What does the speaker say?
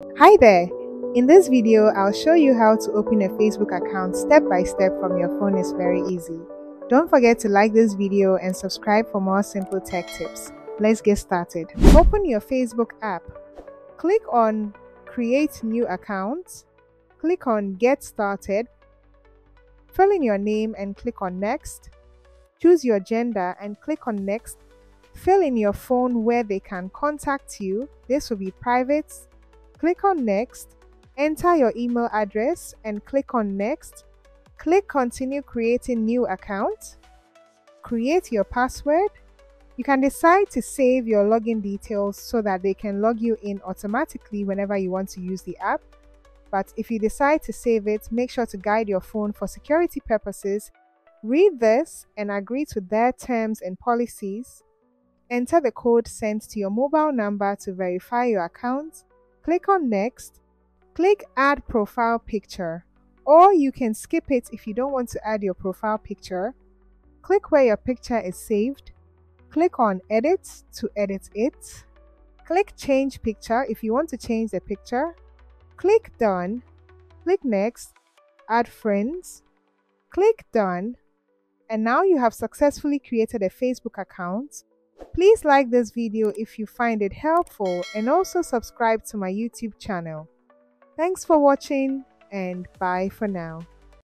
Hi there! In this video, I'll show you how to open a Facebook account step by step from your phone is very easy. Don't forget to like this video and subscribe for more simple tech tips. Let's get started. Open your Facebook app. Click on create new account. Click on get started. Fill in your name and click on next. Choose your gender and click on next. Fill in your phone where they can contact you. This will be private Click on Next, enter your email address and click on Next. Click Continue creating new account. Create your password. You can decide to save your login details so that they can log you in automatically whenever you want to use the app. But if you decide to save it, make sure to guide your phone for security purposes. Read this and agree to their terms and policies. Enter the code sent to your mobile number to verify your account Click on Next, click Add Profile Picture, or you can skip it if you don't want to add your profile picture. Click where your picture is saved, click on Edit to edit it, click Change Picture if you want to change the picture, click Done, click Next, Add Friends, click Done, and now you have successfully created a Facebook account Please like this video if you find it helpful and also subscribe to my YouTube channel. Thanks for watching and bye for now.